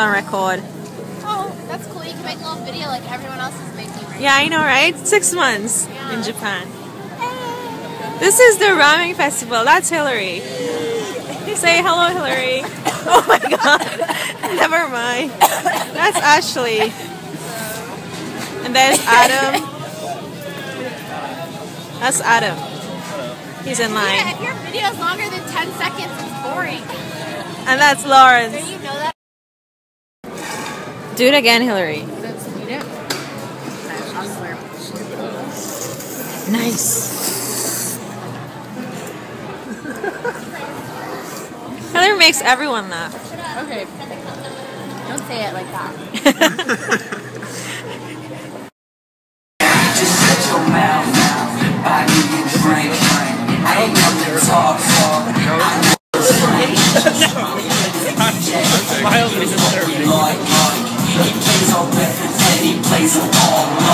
on record. Oh, that's cool. You can make a little video like everyone else is making right Yeah, I know, right? Six months Yeah. in Japan. Hey. This is the ramen festival. That's Hillary. Say hello, Hillary. Oh my god. Never mind. That's Ashley. And there's Adam. That's Adam. He's in line. Yeah, line. if your video is longer than 10 seconds, it's boring. And that's Lawrence. Did you know that? Do it again, Hillary. That's. Nice. Hillary makes everyone laugh. Okay. Don't say it like that. so that any place at all.